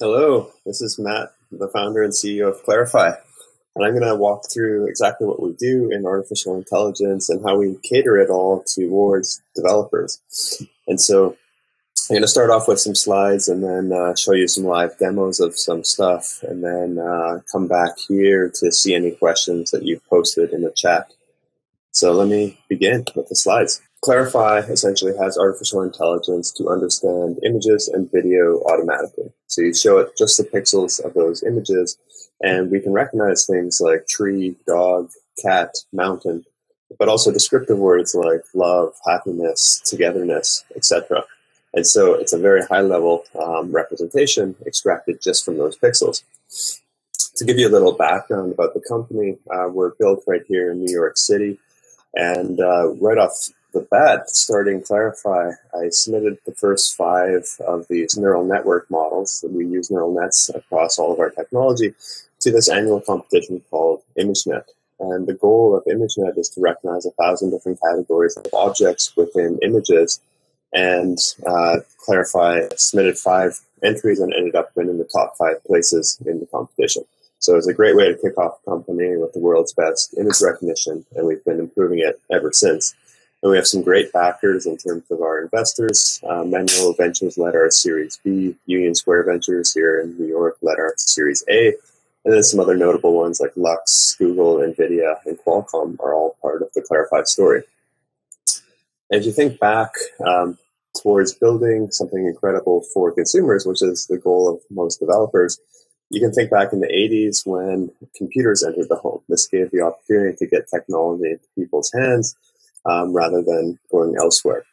Hello, this is Matt, the founder and CEO of Clarifai. And I'm going to walk through exactly what we do in artificial intelligence and how we cater it all towards developers. And so I'm going to start off with some slides and then uh, show you some live demos of some stuff and then uh, come back here to see any questions that you've posted in the chat. So let me begin with the slides. Clarifai essentially has artificial intelligence to understand images and video automatically. So you show it just the pixels of those images, and we can recognize things like tree, dog, cat, mountain, but also descriptive words like love, happiness, togetherness, etc. And so it's a very high level um, representation extracted just from those pixels. To give you a little background about the company, uh, we're built right here in New York City. And uh, right off the bat, starting Clarifai, I submitted the first five of these neural network models that we use neural nets across all of our technology to this annual competition called ImageNet. And the goal of ImageNet is to recognize a thousand different categories of objects within images. And uh, Clarifai submitted five entries and ended up winning the top five places in the competition. So it's a great way to kick off a company with the world's best image recognition, and we've been improving it ever since. And we have some great backers in terms of our investors. Uh, Menlo Ventures led our Series B, Union Square Ventures here in New York led our Series A, and then some other notable ones like Lux, Google, NVIDIA, and Qualcomm are all part of the Clarifai story. And if you think back um, towards building something incredible for consumers, which is the goal of most developers, you can think back in the 80s when computers entered the home. This gave the opportunity to get technology into people's hands um, rather than going elsewhere.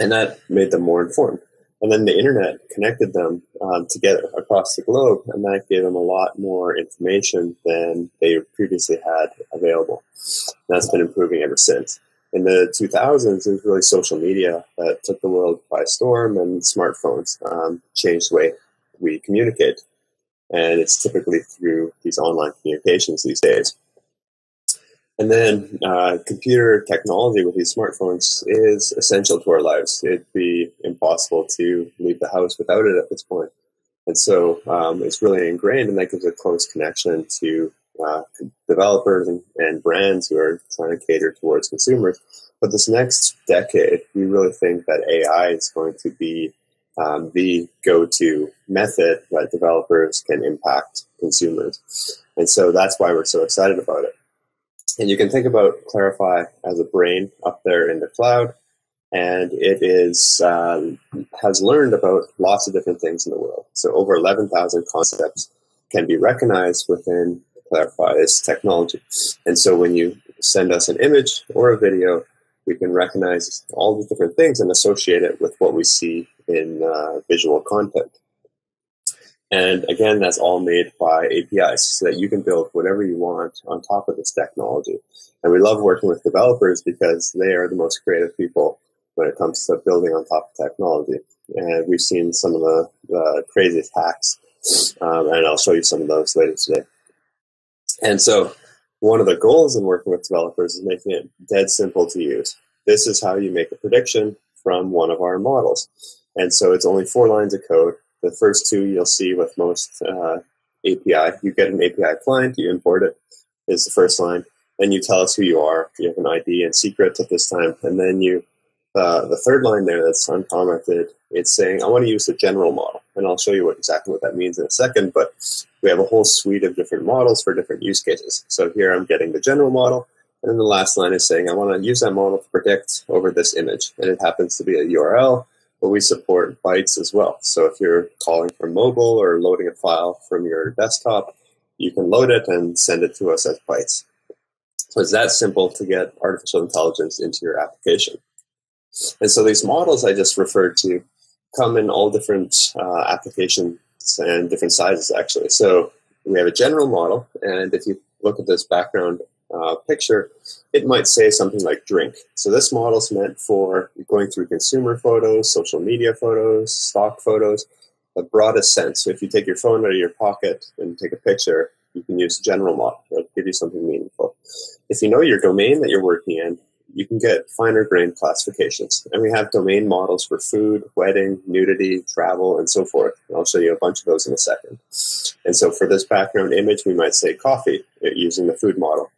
And that made them more informed. And then the internet connected them um, together across the globe, and that gave them a lot more information than they previously had available. And that's been improving ever since. In the 2000s, it was really social media that took the world by storm, and smartphones um, changed the way we communicate. And it's typically through these online communications these days. And then uh, computer technology with these smartphones is essential to our lives. It'd be impossible to leave the house without it at this point. And so um, it's really ingrained, and that gives a close connection to uh, developers and, and brands who are trying to cater towards consumers. But this next decade, we really think that AI is going to be um, the go-to method that developers can impact consumers. And so that's why we're so excited about it. And you can think about Clarifai as a brain up there in the cloud, and it is um, has learned about lots of different things in the world. So over 11,000 concepts can be recognized within Clarifai's technology. And so when you send us an image or a video, we can recognize all the different things and associate it with what we see in uh, visual content. And again, that's all made by APIs so that you can build whatever you want on top of this technology. And we love working with developers because they are the most creative people when it comes to building on top of technology. And we've seen some of the, the craziest hacks, um, and I'll show you some of those later today. And so, one of the goals in working with developers is making it dead simple to use. This is how you make a prediction from one of our models. And so, it's only four lines of code the first two you'll see with most uh, API. You get an API client, you import it, is the first line. Then you tell us who you are. You have an ID and secret at this time. And then you, uh, the third line there that's uncommented, it's saying, I want to use the general model. And I'll show you what exactly what that means in a second. But we have a whole suite of different models for different use cases. So here I'm getting the general model. And then the last line is saying, I want to use that model to predict over this image. And it happens to be a URL but we support bytes as well. So if you're calling from mobile or loading a file from your desktop, you can load it and send it to us as bytes. So it's that simple to get artificial intelligence into your application. And so these models I just referred to come in all different uh, applications and different sizes actually. So we have a general model, and if you look at this background uh, picture, it might say something like drink. So this model is meant for going through consumer photos, social media photos, stock photos, the broadest sense. So if you take your phone out of your pocket and take a picture, you can use general model. It'll give you something meaningful. If you know your domain that you're working in, you can get finer grained classifications. And we have domain models for food, wedding, nudity, travel, and so forth. And I'll show you a bunch of those in a second. And so for this background image, we might say coffee uh, using the food model.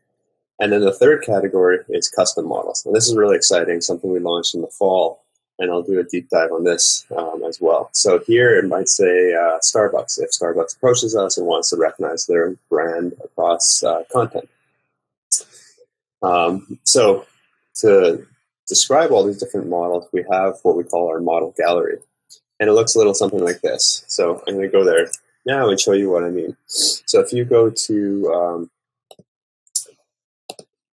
And then the third category is custom models. And this is really exciting, something we launched in the fall. And I'll do a deep dive on this um, as well. So here it might say uh, Starbucks, if Starbucks approaches us and wants to recognize their brand across uh, content. Um, so to describe all these different models, we have what we call our model gallery. And it looks a little something like this. So I'm going to go there now and show you what I mean. So if you go to um,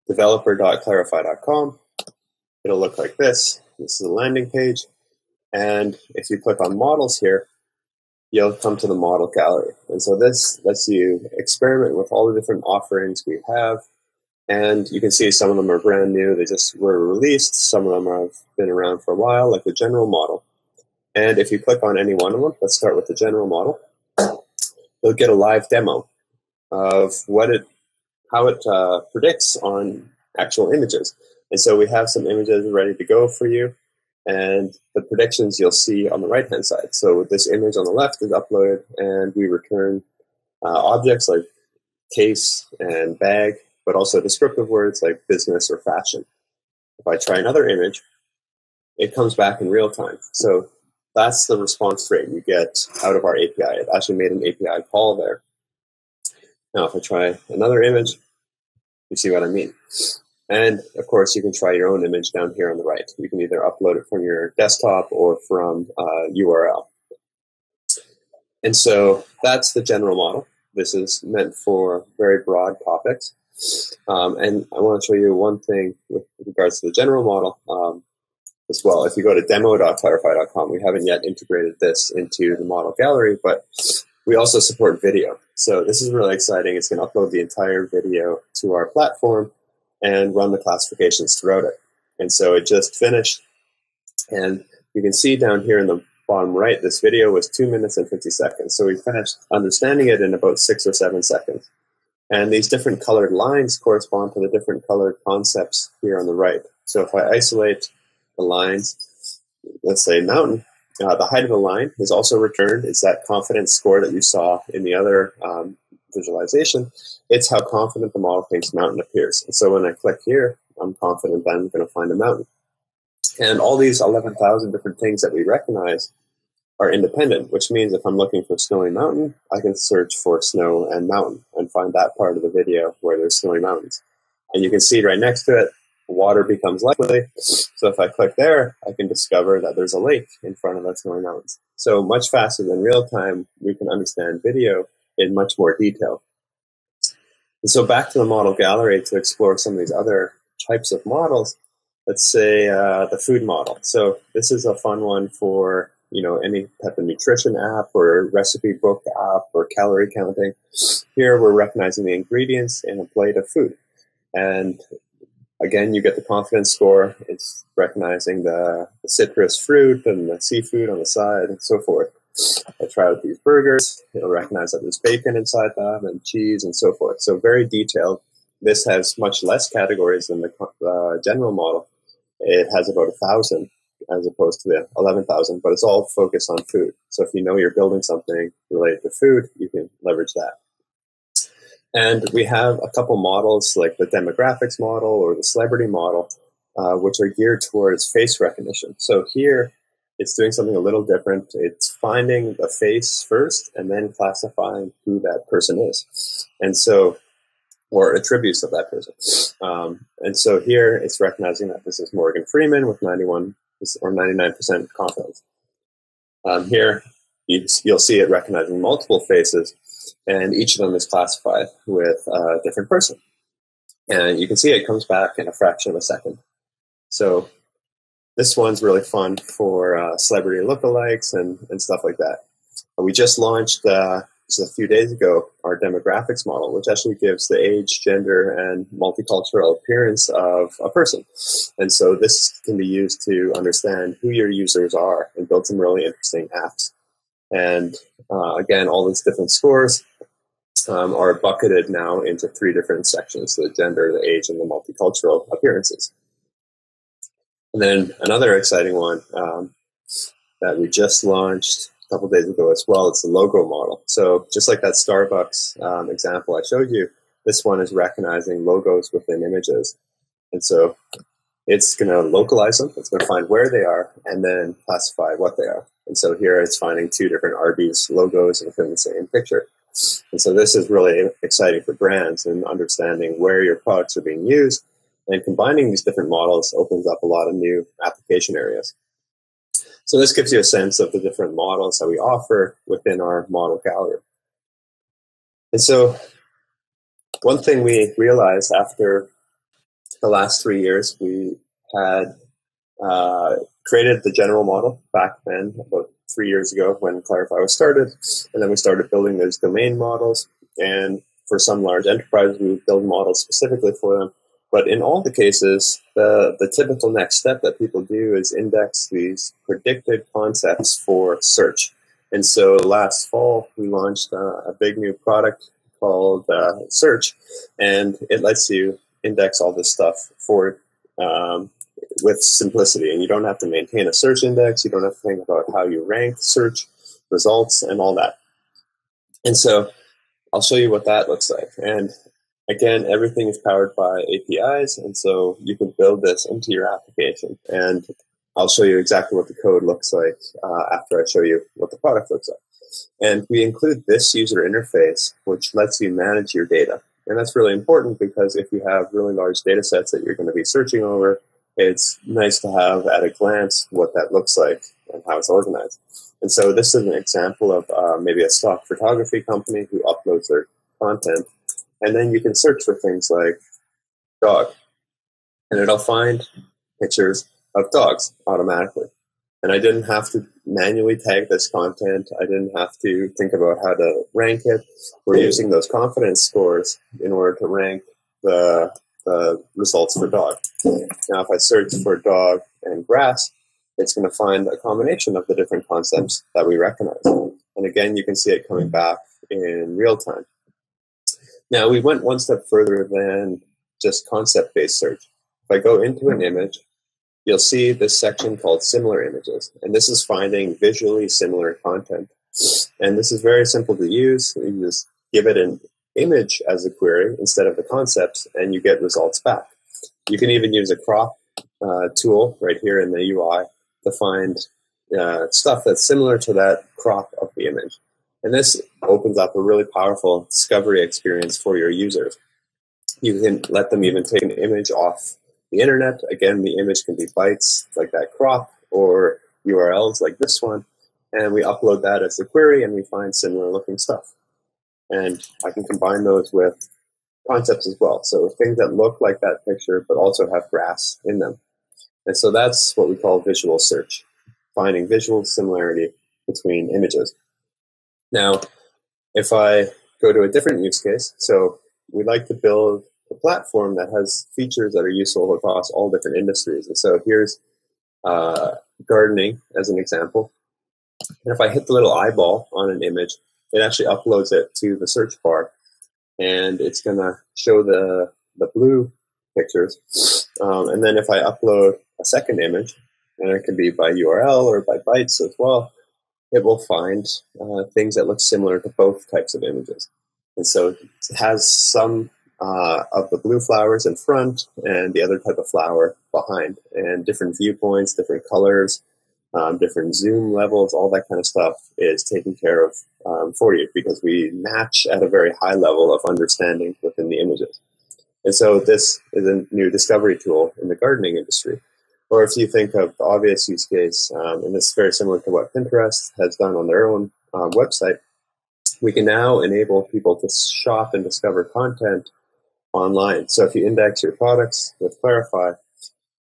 developer.clarifai.com, it'll look like this. This is a landing page. And if you click on models here, you'll come to the model gallery. And so this lets you experiment with all the different offerings we have and you can see some of them are brand new. They just were released. Some of them have been around for a while, like the general model. And if you click on any one of them, let's start with the general model, you'll get a live demo of what it, how it uh, predicts on actual images. And so we have some images ready to go for you. And the predictions you'll see on the right hand side. So this image on the left is uploaded, and we return uh, objects like case and bag but also descriptive words like business or fashion. If I try another image, it comes back in real time. So that's the response rate you get out of our API. It actually made an API call there. Now, if I try another image, you see what I mean. And of course, you can try your own image down here on the right. You can either upload it from your desktop or from uh, URL. And so that's the general model. This is meant for very broad topics. Um, and I want to show you one thing with regards to the general model um, as well. If you go to demo.clarifai.com, we haven't yet integrated this into the model gallery, but we also support video. So this is really exciting. It's going to upload the entire video to our platform and run the classifications throughout it. And so it just finished. And you can see down here in the bottom right, this video was two minutes and 50 seconds. So we finished understanding it in about six or seven seconds. And these different colored lines correspond to the different colored concepts here on the right. So if I isolate the lines, let's say mountain, uh, the height of the line is also returned. It's that confidence score that you saw in the other um, visualization. It's how confident the model thinks mountain appears. And so when I click here, I'm confident I'm going to find a mountain. And all these 11,000 different things that we recognize are independent, which means if I'm looking for snowy mountain, I can search for snow and mountain and find that part of the video where there's snowy mountains. And you can see right next to it, water becomes likely. So if I click there, I can discover that there's a lake in front of that snowy mountains. So much faster than real time, we can understand video in much more detail. And so back to the model gallery to explore some of these other types of models. Let's say uh, the food model. So this is a fun one for you know, any type of nutrition app or recipe book app or calorie counting. Here we're recognizing the ingredients in a plate of food. And again, you get the confidence score. It's recognizing the, the citrus fruit and the seafood on the side and so forth. I try out these burgers. It'll recognize that there's bacon inside them and cheese and so forth. So very detailed. This has much less categories than the uh, general model. It has about a thousand as opposed to the 11,000, but it's all focused on food. So if you know you're building something related to food, you can leverage that. And we have a couple models like the demographics model or the celebrity model, uh, which are geared towards face recognition. So here, it's doing something a little different. It's finding the face first and then classifying who that person is. And so, or attributes of that person. Um, and so here it's recognizing that this is Morgan Freeman with 91 or 99% confidence. Um, here, you, will see it recognizing multiple faces, and each of them is classified with a different person. And you can see it comes back in a fraction of a second. So this one's really fun for uh, celebrity lookalikes and, and stuff like that. We just launched uh, a few days ago our demographics model, which actually gives the age, gender, and multicultural appearance of a person. And so this can be used to understand who your users are and build some really interesting apps. And uh, again, all these different scores um, are bucketed now into three different sections the gender, the age, and the multicultural appearances. And then another exciting one um, that we just launched a couple days ago as well. It's the logo model. So just like that Starbucks um, example I showed you, this one is recognizing logos within images. And so it's going to localize them. It's going to find where they are and then classify what they are. And so here it's finding two different Arby's logos within the same picture. And so this is really exciting for brands and understanding where your products are being used. And combining these different models opens up a lot of new application areas. So this gives you a sense of the different models that we offer within our model gallery. And so one thing we realized after the last three years, we had uh, created the general model back then, about three years ago when Clarifai was started, and then we started building those domain models. And for some large enterprises, we build models specifically for them. But in all the cases, the, the typical next step that people do is index these predicted concepts for search. And so last fall, we launched uh, a big new product called uh, Search, and it lets you index all this stuff for um, with simplicity. And you don't have to maintain a search index. You don't have to think about how you rank search results and all that. And so I'll show you what that looks like. And again, everything is powered by APIs. And so you can build this into your application. And I'll show you exactly what the code looks like uh, after I show you what the product looks like. And we include this user interface, which lets you manage your data. And that's really important because if you have really large data sets that you're going to be searching over, it's nice to have at a glance what that looks like and how it's organized. And so this is an example of uh, maybe a stock photography company who uploads their content. And then you can search for things like dog. And it'll find pictures of dogs automatically. And I didn't have to manually tag this content. I didn't have to think about how to rank it. We're using those confidence scores in order to rank the, the results for dog. Now, if I search for dog and grass, it's going to find a combination of the different concepts that we recognize. And again, you can see it coming back in real time. Now, we went one step further than just concept based search. If I go into an image you'll see this section called similar images. And this is finding visually similar content. And this is very simple to use. You just give it an image as a query instead of the concepts, and you get results back. You can even use a crop uh, tool right here in the UI to find uh, stuff that's similar to that crop of the image. And this opens up a really powerful discovery experience for your users. You can let them even take an image off the internet. Again, the image can be bytes like that crop or URLs like this one. And we upload that as a query and we find similar looking stuff. And I can combine those with concepts as well. So things that look like that picture but also have grass in them. And so that's what we call visual search, finding visual similarity between images. Now, if I go to a different use case, so we like to build a platform that has features that are useful across all different industries. And so here's uh, gardening as an example. And if I hit the little eyeball on an image, it actually uploads it to the search bar, and it's going to show the the blue pictures. Um, and then if I upload a second image, and it can be by URL or by bytes as well, it will find uh, things that look similar to both types of images. And so it has some uh, of the blue flowers in front and the other type of flower behind, and different viewpoints, different colors, um, different zoom levels, all that kind of stuff is taken care of um, for you because we match at a very high level of understanding within the images. And so this is a new discovery tool in the gardening industry. Or if you think of the obvious use case, um, and this is very similar to what Pinterest has done on their own um, website, we can now enable people to shop and discover content online. So if you index your products with Clarifai,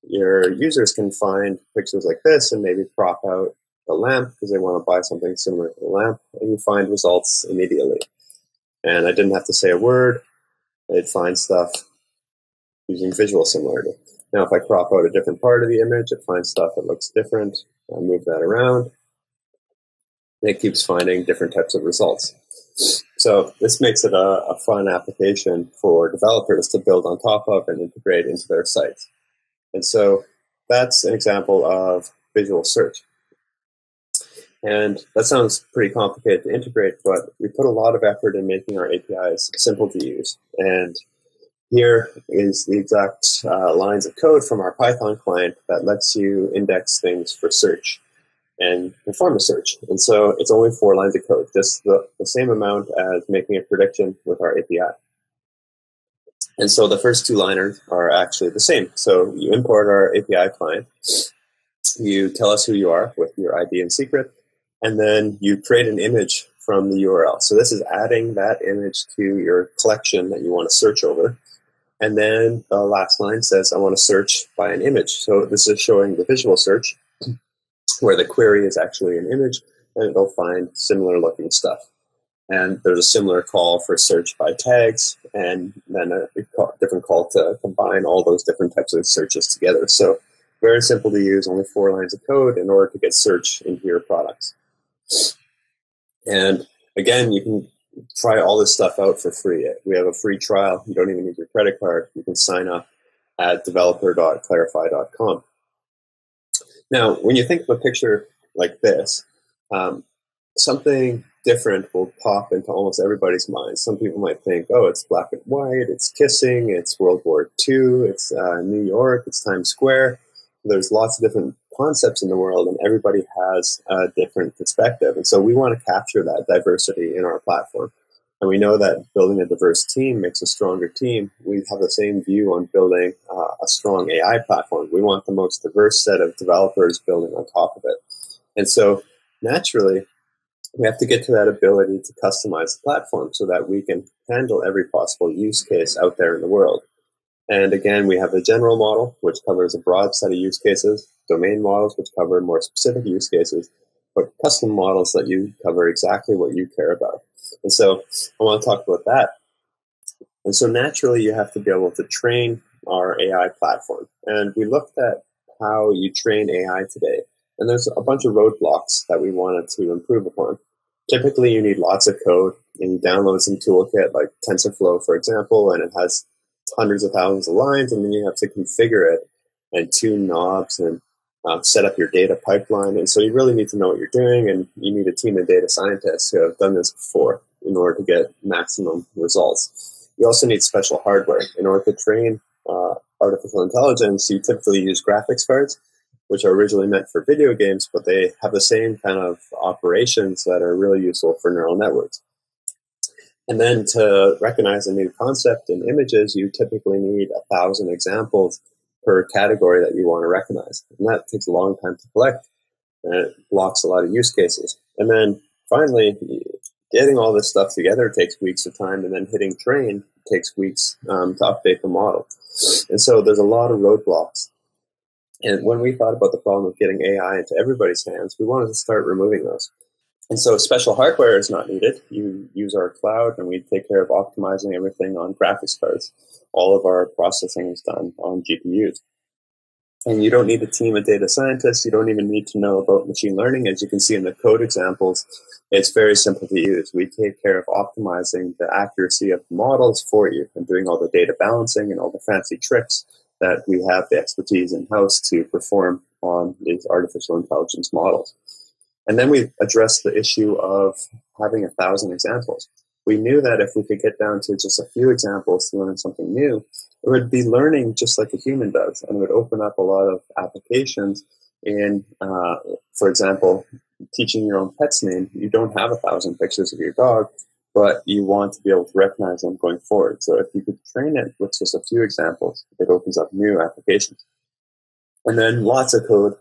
your users can find pictures like this and maybe crop out the lamp because they want to buy something similar to the lamp, and you find results immediately. And I didn't have to say a word, it finds stuff using visual similarity. Now, if I crop out a different part of the image, it finds stuff that looks different. I move that around. It keeps finding different types of results. So this makes it a, a, fun application for developers to build on top of and integrate into their sites. And so that's an example of visual search. And that sounds pretty complicated to integrate, but we put a lot of effort in making our APIs simple to use. And here is the exact uh, lines of code from our Python client that lets you index things for search and perform a search. And so it's only four lines of code, just the, the same amount as making a prediction with our API. And so the first two liners are actually the same. So you import our API client, you tell us who you are with your ID and secret, and then you create an image from the URL. So this is adding that image to your collection that you want to search over. And then the last line says, I want to search by an image. So this is showing the visual search where the query is actually an image and it'll find similar looking stuff. And there's a similar call for search by tags and then a different call to combine all those different types of searches together. So very simple to use, only four lines of code in order to get search into your products. And again, you can try all this stuff out for free. We have a free trial. You don't even need your credit card. You can sign up at developer.clarifai.com. Now, when you think of a picture like this, um, something different will pop into almost everybody's mind. Some people might think, oh, it's black and white, it's kissing, it's World War II, it's uh, New York, it's Times Square. There's lots of different concepts in the world, and everybody has a different perspective. And so we want to capture that diversity in our platform. And we know that building a diverse team makes a stronger team. We have the same view on building uh, a strong AI platform. We want the most diverse set of developers building on top of it. And so naturally, we have to get to that ability to customize the platform so that we can handle every possible use case out there in the world. And again, we have the general model, which covers a broad set of use cases, domain models, which cover more specific use cases, but custom models that you cover exactly what you care about. And so I want to talk about that. And so naturally, you have to be able to train our AI platform. And we looked at how you train AI today. And there's a bunch of roadblocks that we wanted to improve upon. Typically, you need lots of code, and you download some toolkit like TensorFlow, for example, and it has hundreds of thousands of lines, and then you have to configure it and tune knobs and um, set up your data pipeline. And so you really need to know what you're doing, and you need a team of data scientists who have done this before in order to get maximum results. You also need special hardware. In order to train uh, artificial intelligence, you typically use graphics cards, which are originally meant for video games, but they have the same kind of operations that are really useful for neural networks. And then to recognize a new concept in images, you typically need a thousand examples per category that you want to recognize. And that takes a long time to collect and it blocks a lot of use cases. And then finally, getting all this stuff together takes weeks of time, and then hitting train takes weeks um, to update the model. And so there's a lot of roadblocks. And when we thought about the problem of getting AI into everybody's hands, we wanted to start removing those. And so special hardware is not needed. You use our cloud, and we take care of optimizing everything on graphics cards all of our processing is done on GPUs. And you don't need a team of data scientists. You don't even need to know about machine learning. As you can see in the code examples, it's very simple to use. We take care of optimizing the accuracy of the models for you and doing all the data balancing and all the fancy tricks that we have the expertise in house to perform on these artificial intelligence models. And then we address the issue of having a thousand examples we knew that if we could get down to just a few examples to learn something new, it would be learning just like a human does, and it would open up a lot of applications. In, uh, for example, teaching your own pet's name, you don't have a thousand pictures of your dog, but you want to be able to recognize them going forward. So if you could train it with just a few examples, it opens up new applications. And then lots of code.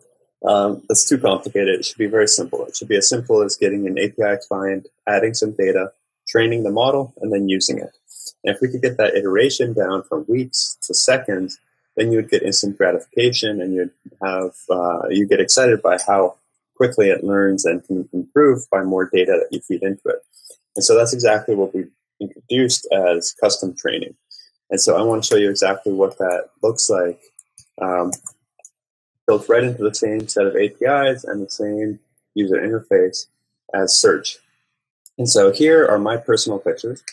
Um, that's too complicated. It should be very simple. It should be as simple as getting an API client, adding some data, training the model, and then using it. And if we could get that iteration down from weeks to seconds, then you would get instant gratification, and you'd have uh, you get excited by how quickly it learns and can improve by more data that you feed into it. And so that's exactly what we introduced as custom training. And so I want to show you exactly what that looks like. Um, built right into the same set of APIs and the same user interface as search. And so here are my personal pictures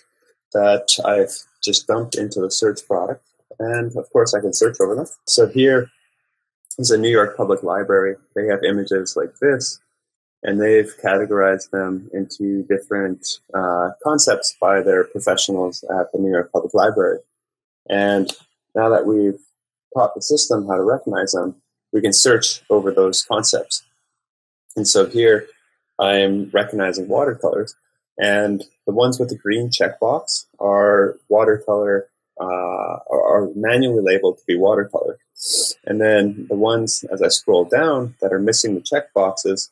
that I've just dumped into the search product. And of course, I can search over them. So here is a New York Public Library. They have images like this, and they've categorized them into different uh, concepts by their professionals at the New York Public Library. And now that we've taught the system how to recognize them, we can search over those concepts. And so here I'm recognizing watercolors, and the ones with the green checkbox are watercolor, uh, are manually labeled to be watercolor. And then the ones, as I scroll down, that are missing the checkboxes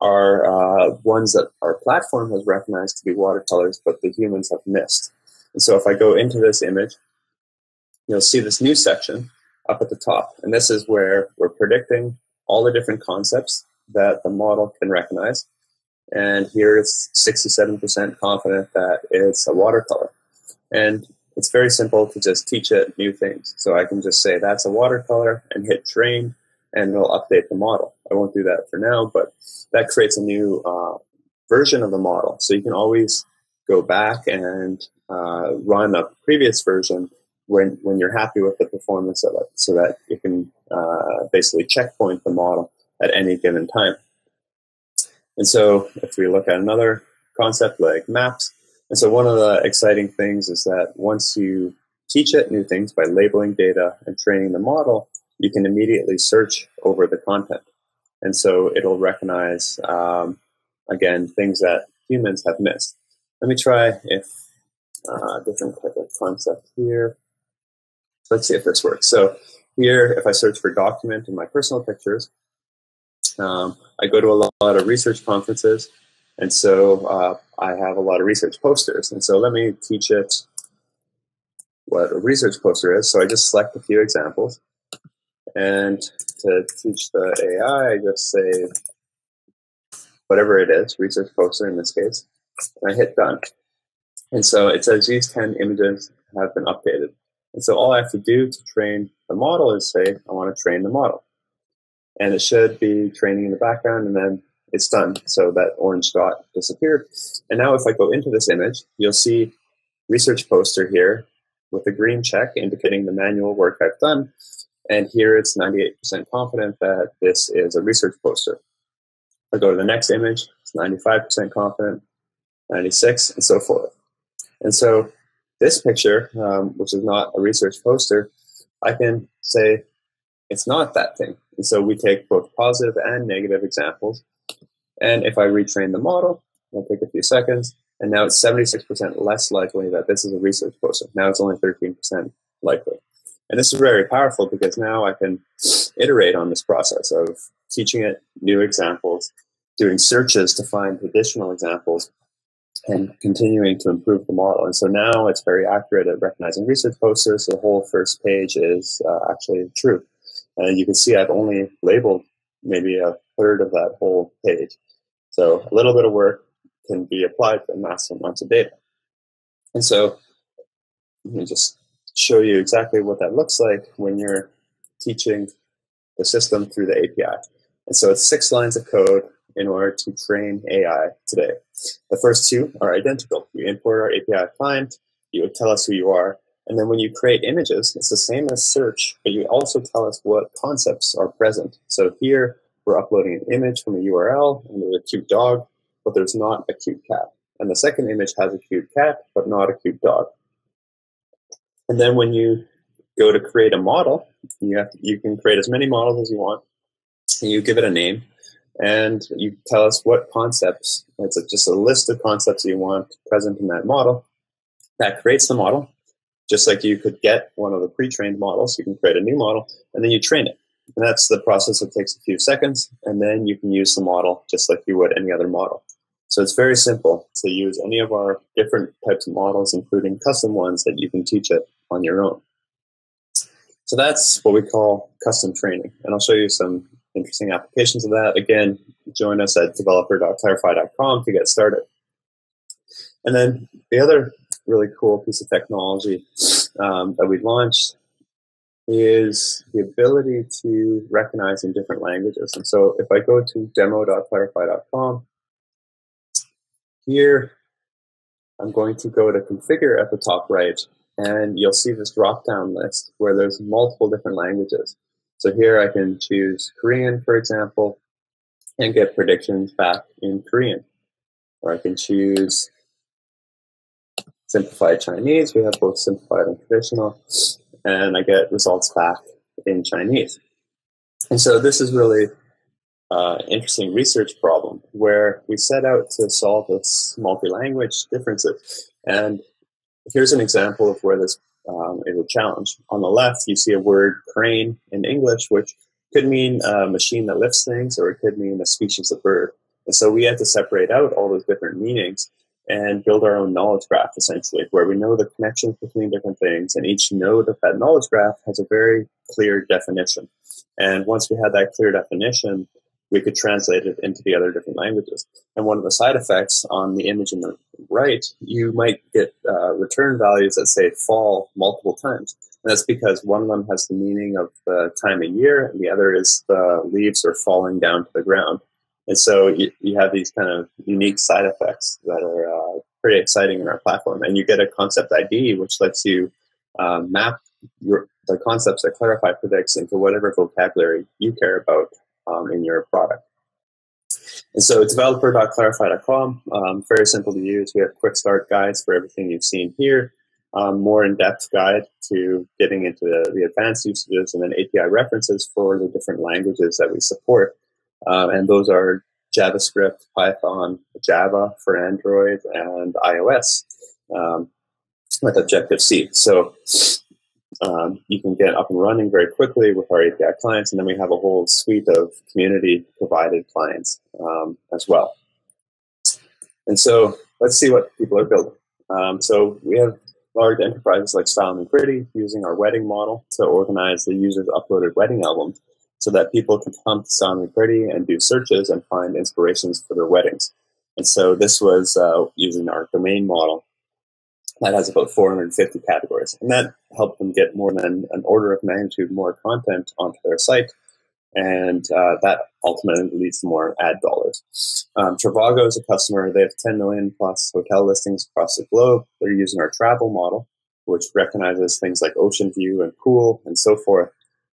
are uh, ones that our platform has recognized to be watercolors, but the humans have missed. And so if I go into this image, you'll see this new section up at the top. And this is where we're predicting all the different concepts that the model can recognize. And here it's 67% confident that it's a watercolor. And it's very simple to just teach it new things. So I can just say that's a watercolor and hit train and it'll update the model. I won't do that for now, but that creates a new uh, version of the model. So you can always go back and uh, run a previous version when, when you're happy with the performance of it so that you can uh, basically checkpoint the model at any given time. And so if we look at another concept like maps, and so one of the exciting things is that once you teach it new things by labeling data and training the model, you can immediately search over the content. And so it'll recognize, um, again, things that humans have missed. Let me try if uh, different type of concept here. Let's see if this works. So here, if I search for document in my personal pictures, um, I go to a lot of research conferences, and so uh, I have a lot of research posters. And so let me teach it what a research poster is. So I just select a few examples. And to teach the AI, I just say whatever it is, research poster in this case, and I hit done. And so it says these 10 images have been updated. And so all I have to do to train the model is say, I want to train the model and it should be training in the background and then it's done. So that orange dot disappeared. And now if I go into this image, you'll see research poster here with a green check indicating the manual work I've done. And here it's 98% confident that this is a research poster. I go to the next image, it's 95% confident, 96, and so forth. And so this picture, um, which is not a research poster, I can say it's not that thing. And so we take both positive and negative examples. And if I retrain the model, it'll take a few seconds, and now it's 76% less likely that this is a research poster. Now it's only 13% likely. And this is very powerful because now I can iterate on this process of teaching it new examples, doing searches to find additional examples, and continuing to improve the model. And so now it's very accurate at recognizing research posters. The whole first page is uh, actually true. And you can see I've only labeled maybe a third of that whole page. So a little bit of work can be applied to massive amounts of data. And so let me just show you exactly what that looks like when you're teaching the system through the API. And so it's six lines of code in order to train AI today. The first two are identical. You import our API client, you would tell us who you are, and then when you create images, it's the same as search, but you also tell us what concepts are present. So here we're uploading an image from a URL and there's a cute dog, but there's not a cute cat. And the second image has a cute cat, but not a cute dog. And then when you go to create a model, you have to, you can create as many models as you want. You give it a name, and you tell us what concepts. It's just a list of concepts you want present in that model. That creates the model, just like you could get one of the pre-trained models, you can create a new model and then you train it. And that's the process that takes a few seconds, and then you can use the model just like you would any other model. So it's very simple to use any of our different types of models, including custom ones that you can teach it on your own. So that's what we call custom training. And I'll show you some interesting applications of that. Again, join us at developer.clarifai.com to get started. And then the other really cool piece of technology um, that we launched is the ability to recognize in different languages. And so if I go to demo.clarifai.com, here I'm going to go to configure at the top right, and you'll see this drop down list where there's multiple different languages. So here I can choose Korean, for example, and get predictions back in Korean. Or I can choose simplified Chinese. We have both simplified and traditional. And I get results back in Chinese. And so this is really uh, interesting research problem where we set out to solve this multi-language differences. And here's an example of where this um, is a challenge. On the left, you see a word crane in English, which could mean a machine that lifts things, or it could mean a species of bird. And so we had to separate out all those different meanings and build our own knowledge graph, essentially, where we know the connections between different things, and each node of that knowledge graph has a very clear definition. And once we had that clear definition, we could translate it into the other different languages. And one of the side effects on the image in the right, you might get uh, return values that say fall multiple times. And that's because one of them has the meaning of the time of year, and the other is the leaves are falling down to the ground. And so you, you have these kind of unique side effects that are uh, pretty exciting in our platform. And you get a concept ID, which lets you uh, map your, the concepts that Clarifai predicts into whatever vocabulary you care about um, in your product. And so developer.clarifai.com, um, very simple to use. We have quick start guides for everything you've seen here, um, more in-depth guide to getting into the, the, advanced usages, and then API references for the different languages that we support. Um, and those are JavaScript, Python, Java for Android, and iOS um, with Objective-C. So um, you can get up and running very quickly with our API clients, and then we have a whole suite of community provided clients um, as well. And so let's see what people are building. Um, so we have large enterprises like Style Me Pretty using our wedding model to organize the users' uploaded wedding albums so that people can come to Style Me Pretty and do searches and find inspirations for their weddings. And so this was uh, using our domain model that has about 450 categories. And that helped them get more than an order of magnitude more content onto their site. And uh, that ultimately leads to more ad dollars. Um, Trivago is a customer. They have 10 million plus hotel listings across the globe. They're using our travel model, which recognizes things like ocean view and pool and so forth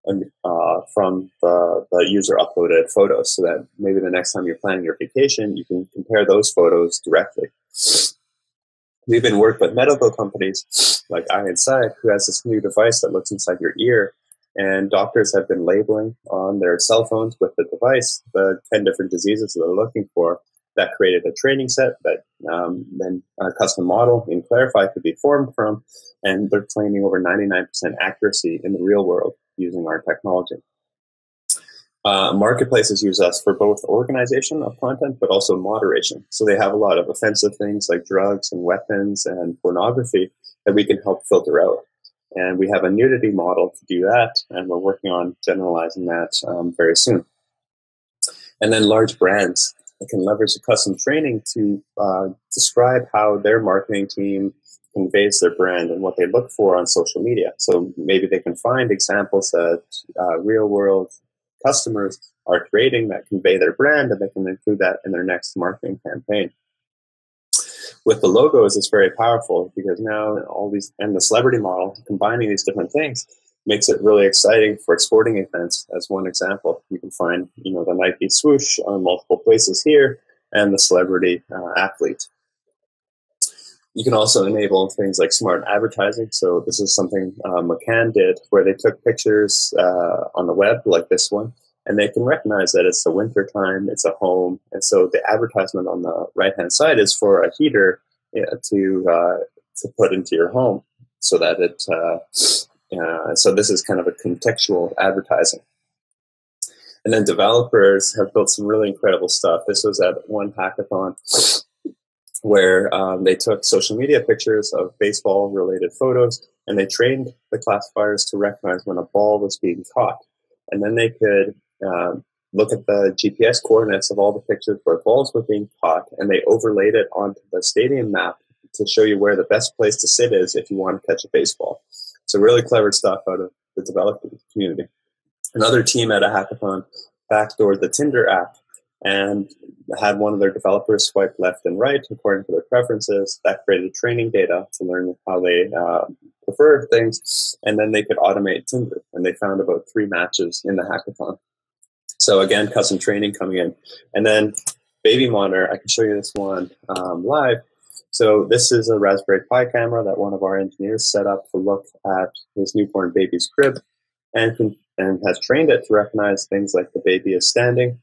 and, uh, from the, the user uploaded photos so that maybe the next time you're planning your vacation, you can compare those photos directly. We even work with medical companies like Ironside, who has this new device that looks inside your ear. And doctors have been labeling on their cell phones with the device the 10 different diseases that they're looking for. That created a training set that um, then a custom model in Clarifai could be formed from. And they're claiming over 99% accuracy in the real world using our technology. Uh, marketplaces use us for both organization of content, but also moderation. So they have a lot of offensive things like drugs and weapons and pornography that we can help filter out. And we have a nudity model to do that, and we're working on generalizing that um, very soon. And then large brands can leverage custom training to uh, describe how their marketing team conveys their brand and what they look for on social media. So maybe they can find examples that uh, real world customers are creating that convey their brand and they can include that in their next marketing campaign. With the logos, it's very powerful because now all these and the celebrity model combining these different things makes it really exciting for sporting events. As one example, you can find you know the Nike swoosh on multiple places here and the celebrity uh, athlete. You can also enable things like smart advertising. So this is something uh, McCann did, where they took pictures uh, on the web, like this one, and they can recognize that it's the winter time, it's a home, and so the advertisement on the right hand side is for a heater to uh, to put into your home, so that it. Uh, uh, so this is kind of a contextual advertising. And then developers have built some really incredible stuff. This was at one hackathon where um, they took social media pictures of baseball related photos and they trained the classifiers to recognize when a ball was being caught. And then they could um, look at the GPS coordinates of all the pictures where balls were being caught and they overlaid it onto the stadium map to show you where the best place to sit is if you want to catch a baseball. So, really clever stuff out of the development community. Another team at a hackathon backdoored the Tinder app and had one of their developers swipe left and right according to their preferences. That created training data to learn how they uh, prefer things, and then they could automate Tinder. And they found about three matches in the hackathon. So again, custom training coming in, and then baby monitor. I can show you this one um, live. So this is a Raspberry Pi camera that one of our engineers set up to look at his newborn baby's crib, and can, and has trained it to recognize things like the baby is standing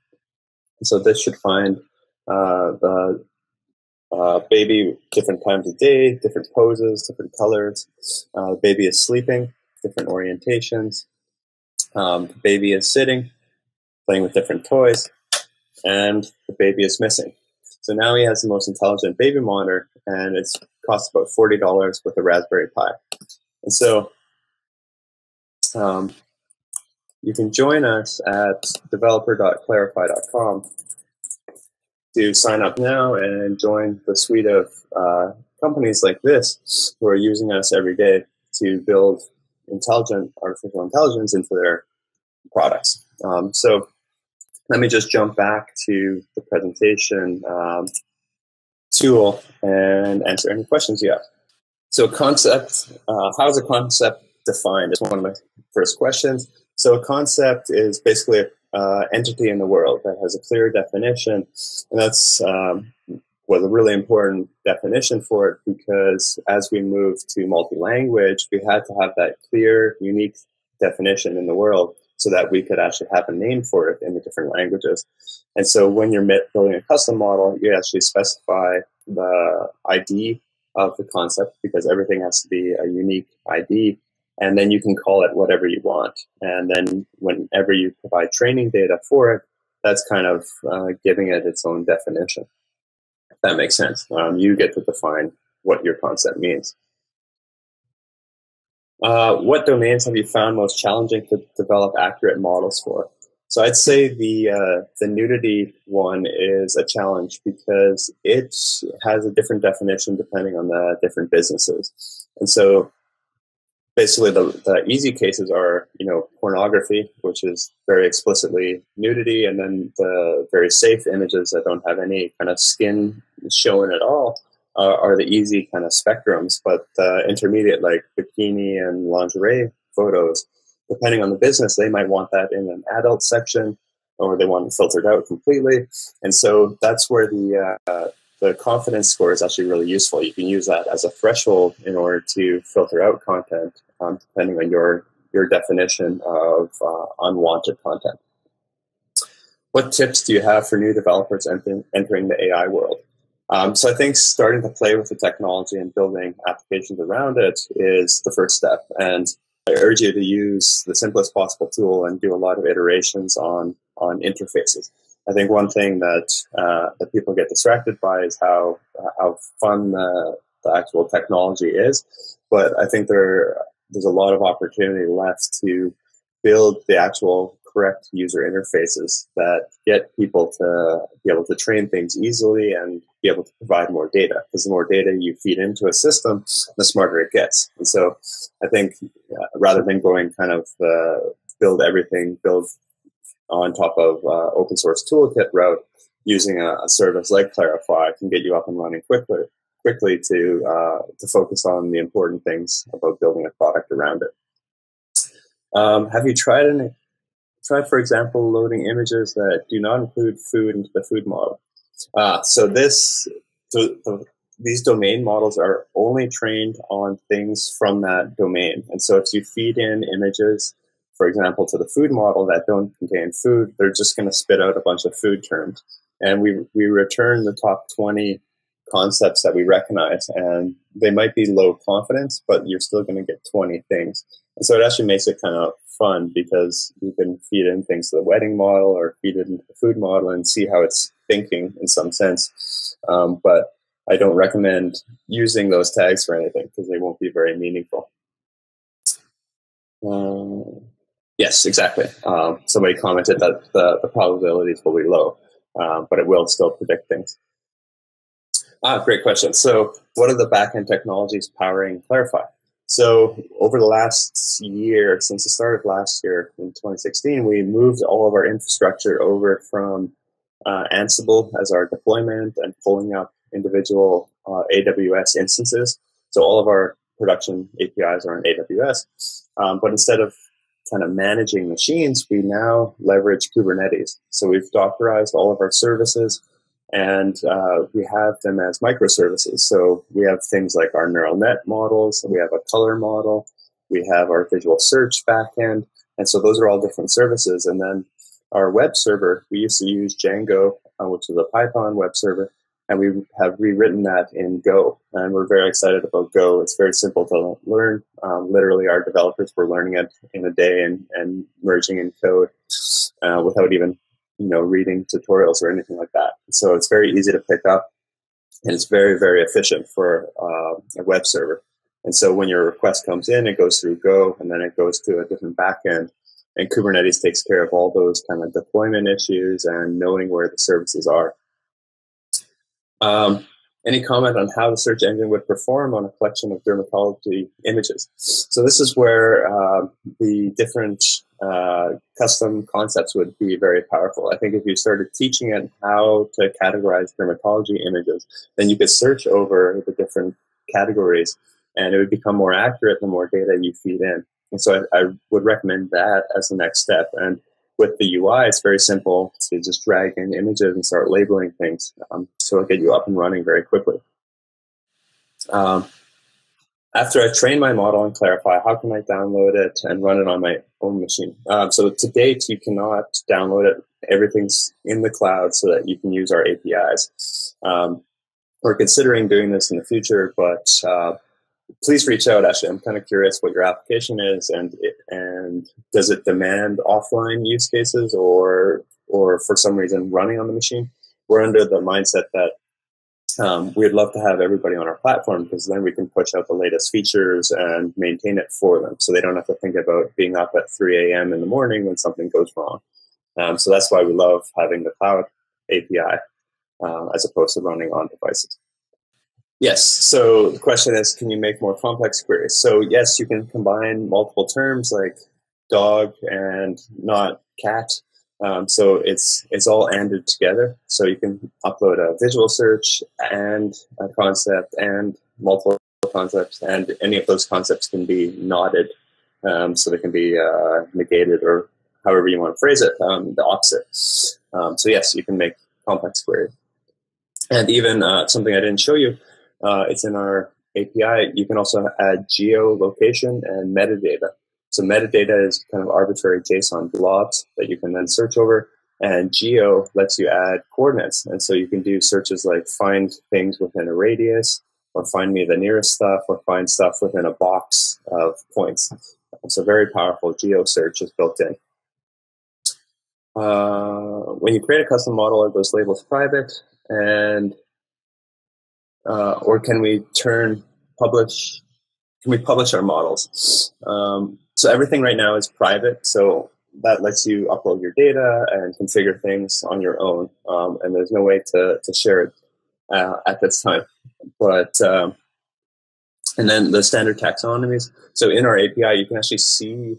so this should find uh, the uh, baby different times of day, different poses, different colors. Uh, baby is sleeping, different orientations. Um, the baby is sitting, playing with different toys, and the baby is missing. So now he has the most intelligent baby monitor, and it's costs about forty dollars with a Raspberry Pi. And so um, you can join us at developer.clarifai.com to sign up now and join the suite of uh, companies like this who are using us every day to build intelligent artificial intelligence into their products. Um, so let me just jump back to the presentation um, tool and answer any questions you have. So concept, uh, how is a concept defined is one of my first questions. So a concept is basically an uh, entity in the world that has a clear definition, and that's um, was a really important definition for it because as we moved to multi-language, we had to have that clear, unique definition in the world so that we could actually have a name for it in the different languages. And so when you're building a custom model, you actually specify the ID of the concept because everything has to be a unique ID and then you can call it whatever you want. And then whenever you provide training data for it, that's kind of uh, giving it its own definition. If that makes sense. Um, you get to define what your concept means. Uh, what domains have you found most challenging to develop accurate models for? So I'd say the uh, the nudity one is a challenge because it has a different definition depending on the different businesses, and so basically the, the easy cases are you know pornography which is very explicitly nudity and then the very safe images that don't have any kind of skin showing at all uh, are the easy kind of spectrums. But the intermediate like bikini and lingerie photos depending on the business they might want that in an adult section or they want it filtered out completely. And so that's where the uh, the confidence score is actually really useful. You can use that as a threshold in order to filter out content, um, depending on your your definition of uh, unwanted content. What tips do you have for new developers entering, entering the AI world? Um, so I think starting to play with the technology and building applications around it is the first step. And I urge you to use the simplest possible tool and do a lot of iterations on on interfaces. I think one thing that uh, that people get distracted by is how how fun the, the actual technology is, but I think there there's a lot of opportunity left to build the actual correct user interfaces that get people to be able to train things easily and be able to provide more data. Because the more data you feed into a system, the smarter it gets. And so I think uh, rather than going kind of uh, build everything, build on top of uh, open source toolkit route, using a, a, service like Clarifai can get you up and running quickly, quickly to uh, to focus on the important things about building a product around it. Um, have you tried any, tried, for example, loading images that do not include food into the food model? Uh, so this so the, these domain models are only trained on things from that domain, and so if you feed in images for example, to the food model that don't contain food, they're just going to spit out a bunch of food terms. And we, we return the top 20 concepts that we recognize, and they might be low confidence, but you're still going to get 20 things. And so it actually makes it kind of fun because you can feed in things to the wedding model or feed it into the food model and see how it's thinking in some sense. Um, but I don't recommend using those tags for anything because they won't be very meaningful. Um, Yes, exactly. Um, somebody commented that the, the probabilities will be low, um, but it will still predict things. Ah, great question. So, what are the backend technologies powering Clarifai? So, over the last year, since the start of last year in 2016, we moved all of our infrastructure over from uh, Ansible as our deployment and pulling up individual uh, AWS instances. So all of our production APIs are on AWS. Um, but instead of kind of managing machines, we now leverage Kubernetes. So we've Dockerized all of our services and uh, we have them as microservices. So we have things like our neural net models, we have a color model, we have our visual search backend, and so those are all different services. And then our web server, we used to use Django, uh, which is a Python web server, and we have rewritten that in Go. And we're very excited about Go. It's very simple to learn. Um, literally, our developers were learning it in a day and, and merging in code uh, without even you know reading tutorials or anything like that. So it's very easy to pick up, and it's very very efficient for uh, a web server. And so when your request comes in, it goes through Go, and then it goes to a different backend. And Kubernetes takes care of all those kind of deployment issues and knowing where the services are. Um, any comment on how the search engine would perform on a collection of dermatology images? So this is where uh, the different uh, custom concepts would be very powerful. I think if you started teaching it how to categorize dermatology images, then you could search over the different categories and it would become more accurate the more data you feed in. And so I, I would recommend that as the next step. And with the UI, it's very simple to just drag in images and start labeling things. Um, so it'll get you up and running very quickly. Um, after I train my model and Clarifai, how can I download it and run it on my own machine? Um, so to date, you cannot download it. Everything's in the cloud so that you can use our APIs. Um, we're considering doing this in the future, but uh, please reach out. Actually, I'm kind of curious what your application is, and and does it demand offline use cases, or or for some reason running on the machine? We're under the mindset that um, we'd love to have everybody on our platform because then we can push out the latest features and maintain it for them, so they don't have to think about being up at 3 a.m. in the morning when something goes wrong. Um, so that's why we love having the cloud API uh, as opposed to running on devices. Yes. So the question is, can you make more complex queries? So yes, you can combine multiple terms like dog and not cat. Um, so it's it's all ended together. So you can upload a visual search and a concept and multiple concepts, and any of those concepts can be knotted. Um, so they can be uh, negated or however you want to phrase it, um, the opposite. Um, so yes, you can make complex queries. And even uh, something I didn't show you uh, it's in our API. You can also add geolocation and metadata. So metadata is kind of arbitrary JSON blobs that you can then search over. And geo lets you add coordinates. And so you can do searches like find things within a radius, or find me the nearest stuff, or find stuff within a box of points. So very powerful geo search is built in. Uh, when you create a custom model, are those labels private? And uh, or can we turn publish? Can we publish our models? Um, so everything right now is private. So that lets you upload your data and configure things on your own. Um, and there's no way to, to share it uh, at this time. But um, and then the standard taxonomies. So in our API, you can actually see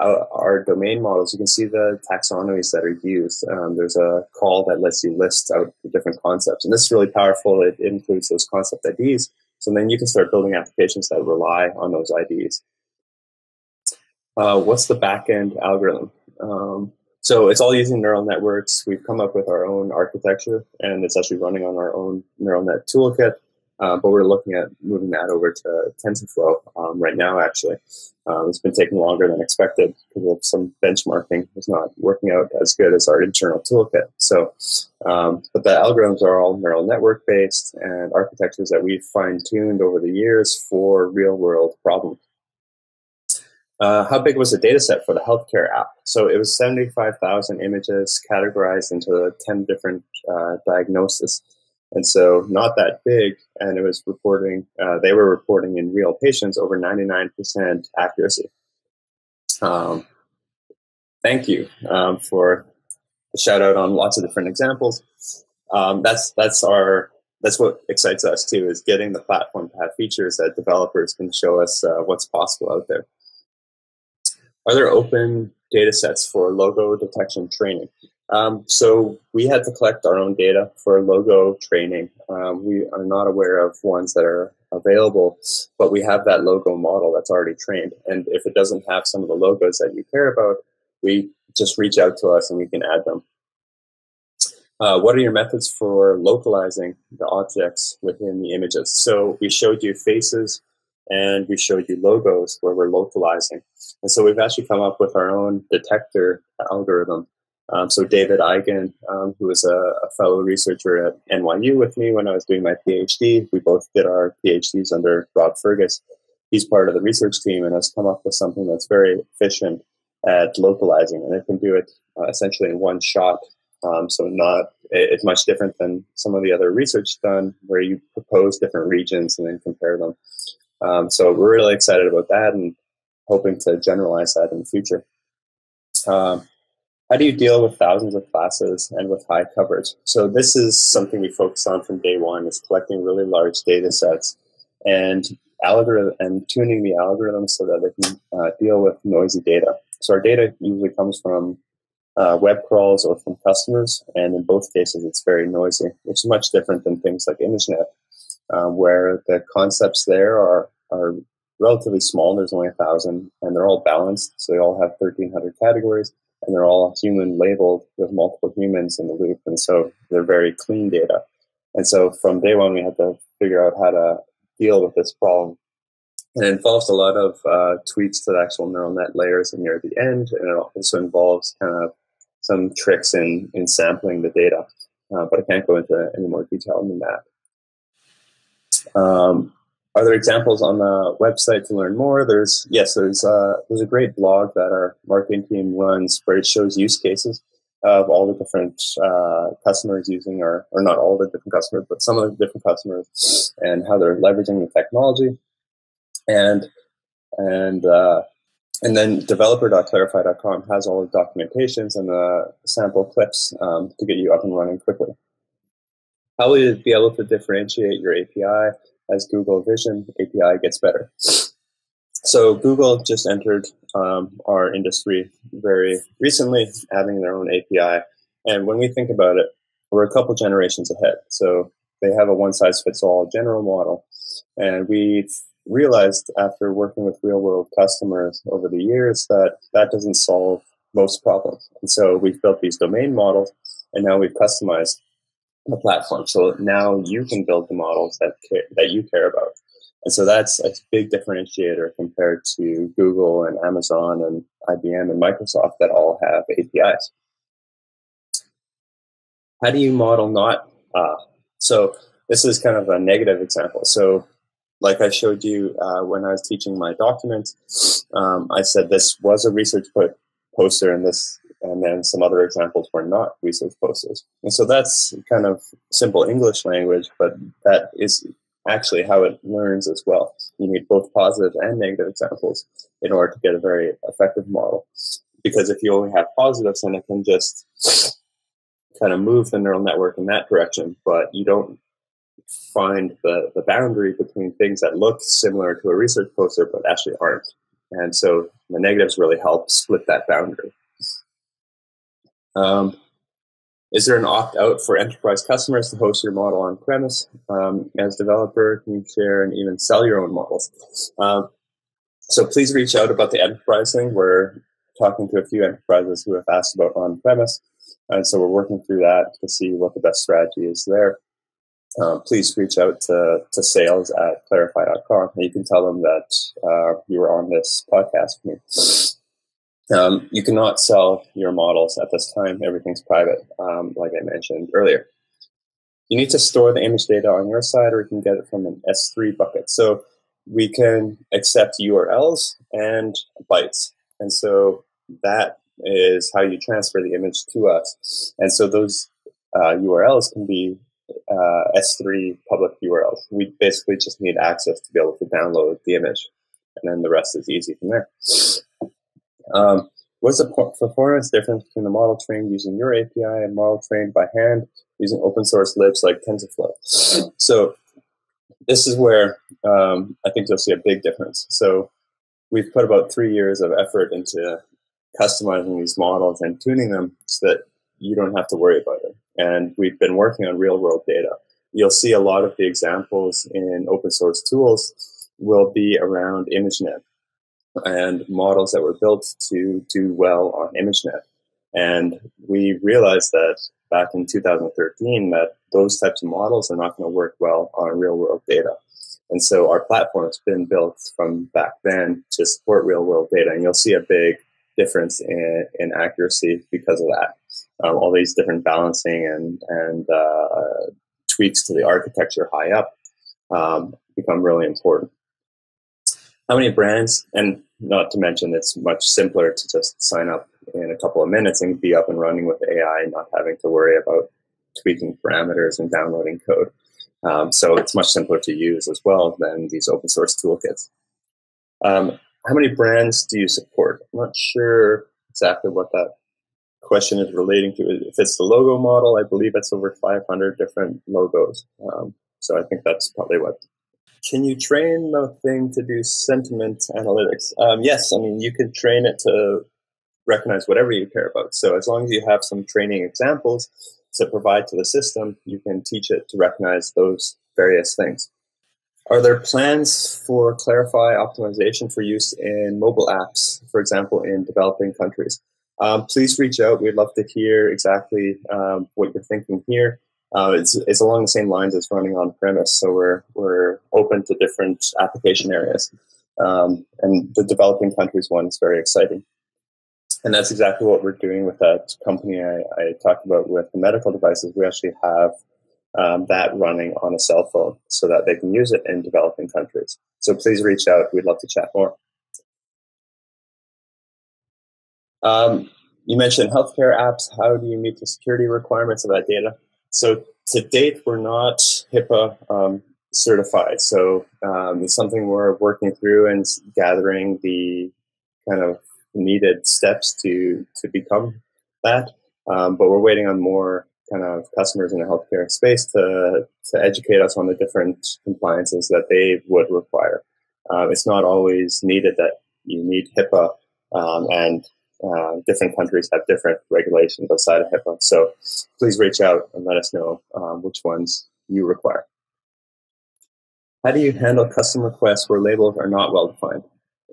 our domain models, you can see the taxonomies that are used. Um, there's a call that lets you list out the different concepts. And this is really powerful. It, includes those concept IDs. So then you can start building applications that rely on those IDs. Uh, what's the backend algorithm? Um, so it's all using neural networks. We've come up with our own architecture, and it's actually running on our own neural net toolkit. Uh, but we're looking at moving that over to TensorFlow um, right now, actually. Um, it's been taking longer than expected because of some benchmarking. It's not working out as good as our internal toolkit. So, um, but the algorithms are all neural network based and architectures that we've fine tuned over the years for real world problems. Uh, how big was the data set for the healthcare app? So it was 75,000 images categorized into 10 different uh, diagnoses. And so not that big, and it was reporting, uh, they were reporting in real patients over 99% accuracy. Um, thank you um, for the shout out on lots of different examples. Um, that's, that's our, that's what excites us too, is getting the platform to have features that developers can show us uh, what's possible out there. Are there open data sets for logo detection training? Um, so we had to collect our own data for logo training. Um, we are not aware of ones that are available, but we have that logo model that's already trained. And if it doesn't have some of the logos that you care about, we just reach out to us and we can add them. Uh, what are your methods for localizing the objects within the images? So we showed you faces and we showed you logos where we're localizing. And so we've actually come up with our own detector algorithm. Um, so David Eigen, um, who was a, a, fellow researcher at NYU with me when I was doing my PhD, we both did our PhDs under Rob Fergus. He's part of the research team and has come up with something that's very efficient at localizing, and it can do it uh, essentially in one shot um, so not it's much different than some of the other research done where you propose different regions and then compare them. Um, so we're really excited about that and hoping to generalize that in the future. Um, how do you deal with thousands of classes and with high coverage? So this is something we focus on from day one is collecting really large data sets and algorithm and tuning the algorithm so that they can uh, deal with noisy data. So our data usually comes from uh, web crawls or from customers, and in both cases, it's very noisy, which is much different than things like ImageNet, um, where the concepts there are are relatively small. There's only a thousand, and they're all balanced, so they all have 1,300 categories, and they're all human labeled with multiple humans in the loop, and so they're very clean data. And so from day one, we had to figure out how to deal with this problem. And it involves a lot of uh, tweaks to the actual neural net layers near the end, and it also involves kind of some tricks in, in sampling the data, uh, but I can't go into any more detail than that. Um, are there examples on the website to learn more? There's yes, there's uh, there's a great blog that our marketing team runs where it shows use cases of all the different uh, customers using, or or not all the different customers, but some of the different customers and how they're leveraging the technology, and and uh, and then developer.clarifai.com has all the documentations and the sample clips um, to get you up and running quickly. How will you be able to differentiate your API as Google Vision API gets better? So Google just entered um, our industry very recently, having their own API. And when we think about it, we're a couple generations ahead. So they have a one-size-fits-all general model, and we've realized after working with real world customers over the years that that doesn't solve most problems. And so we've built these domain models and now we've customized the platform. So now you can build the models that care, that you care about. And so that's a big differentiator compared to Google and Amazon and IBM and Microsoft that all have APIs. How do you model not? Uh, so this is kind of a negative example. So like I showed you uh, when I was teaching my document, um, I said this was a research poster and this, and then some other examples were not research posters. And so that's kind of simple English language, but that is actually how it learns as well. You need both positive and negative examples in order to get a very effective model. Because if you only have positives, then it can just kind of move the neural network in that direction, but you don't find the, the boundary between things that look similar to a research poster but actually aren't. And so the negatives really help split that boundary. Um, is there an opt out for enterprise customers to host your model on premise? Um, as developer, can you share and even sell your own models? Um, so please reach out about the enterprise thing. We're talking to a few enterprises who have asked about on premise. And so we're working through that to see what the best strategy is there uh, please reach out to, to sales at clarifai.com. You can tell them that uh, you were on this podcast with me. Um, you cannot sell your models at this time. Everything's private, um, like I mentioned earlier. You need to store the image data on your side, or you can get it from an S3 bucket. So we can accept URLs and bytes. And so that is how you transfer the image to us. And so those uh, URLs can be uh, S3 public URLs. We basically just need access to be able to download the image, and then the rest is easy from there. Um, what's the performance difference between the model trained using your API and model trained by hand using open source libs like TensorFlow? So this is where um, I think you'll see a big difference. So we've put about three years of effort into customizing these models and tuning them so that you don't have to worry about it. And we've been working on real world data. You'll see a lot of the examples in open source tools will be around ImageNet and models that were built to do well on ImageNet. And we realized that back in 2013 that those types of models are not going to work well on real world data. And so our platform has been built from back then to support real world data. And you'll see a big difference in, in accuracy because of that. Um, all these different balancing and, and uh, tweaks to the architecture high up um, become really important. How many brands, and not to mention it's much simpler to just sign up in a couple of minutes and be up and running with AI, not having to worry about tweaking parameters and downloading code. Um, so it's much simpler to use as well than these open source toolkits. Um, how many brands do you support? I'm not sure exactly what that question is relating to. If it's the logo model, I believe it's over 500 different logos. Um, so I think that's probably what. Can you train the thing to do sentiment analytics? Um, yes, I mean, you can train it to recognize whatever you care about. So as long as you have some training examples to provide to the system, you can teach it to recognize those various things. Are there plans for Clarifai optimization for use in mobile apps, for example, in developing countries? Um, please reach out. We'd love to hear exactly um, what you're thinking here. Uh, it's, it's along the same lines as running on premise, so we're, we're open to different application areas. Um, and the developing countries one is very exciting. And that's exactly what we're doing with that company I, I talked about with the medical devices. We actually have um, that running on a cell phone so that they can use it in developing countries. So please reach out. We'd love to chat more. Um, you mentioned healthcare apps. How do you meet the security requirements of that data? So to date, we're not HIPAA um, certified. So um, it's something we're working through and gathering the kind of needed steps to to become that. Um, but we're waiting on more kind of customers in the healthcare space to to educate us on the different compliances that they would require. Um, it's not always needed that you need HIPAA, um, and uh, different countries have different regulations outside of HIPAA. So please reach out and let us know um, which ones you require. How do you handle custom requests where labels are not well defined?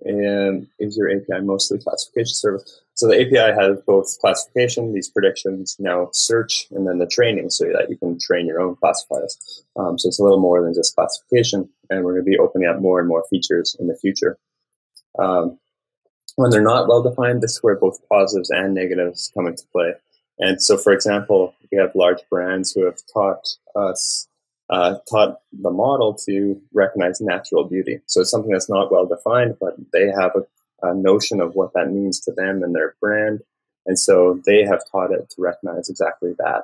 and is your API mostly classification service? So the API has both classification, these predictions, now search, and then the training so that you can train your own classifiers. Um, so it's a little more than just classification, and we're going to be opening up more and more features in the future. Um, when they're not well defined, this is where both positives and negatives come into play. And so, for example, we have large brands who have taught us uh, taught the model to recognize natural beauty. So it's something that's not well defined, but they have a, a, notion of what that means to them and their brand. And so they have taught it to recognize exactly that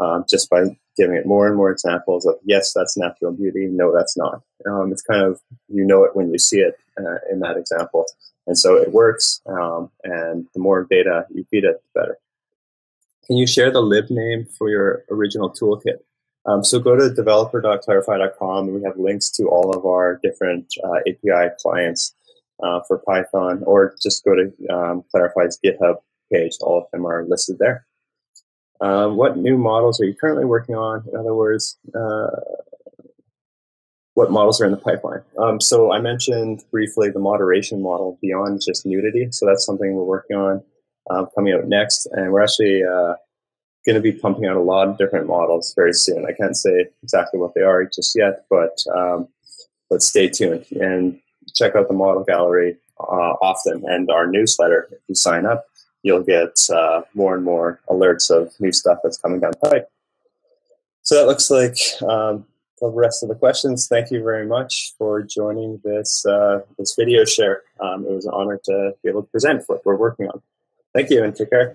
um, just by giving it more and more examples of, yes, that's natural beauty. No, that's not. Um, it's kind of, you know it when you see it uh, in that example. And so it works. Um, and the more data you feed it, the better. Can you share the lib name for your original toolkit? Um, so go to developer.clarifai.com and we have links to all of our different uh, API clients uh, for Python, or just go to um, Clarifai's GitHub page. All of them are listed there. Um, what new models are you currently working on? In other words, uh, what models are in the pipeline? Um, so I mentioned briefly the moderation model beyond just nudity. So that's something we're working on um, coming out next. And we're actually uh, going to be pumping out a lot of different models very soon. I can't say exactly what they are just yet, but um, but stay tuned and check out the model gallery uh, often and our newsletter. If you sign up, you'll get uh, more and more alerts of new stuff that's coming down the pipe. So that looks like um, the rest of the questions. Thank you very much for joining this uh, this video share. Um, it was an honor to be able to present what we're working on. Thank you and take care.